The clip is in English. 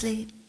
sleep.